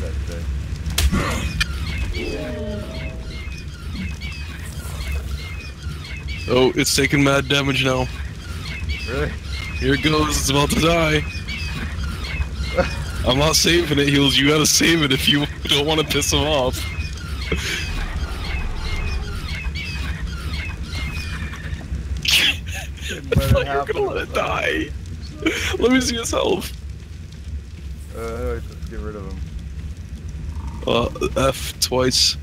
that thing. Oh, it's taking mad damage now. Really? Here it goes, it's about to die. I'm not saving it, Huels. You gotta save it if you don't want to piss him off. I thought you were gonna let it die. Let me see his health. Uh, let's get rid of him. F twice.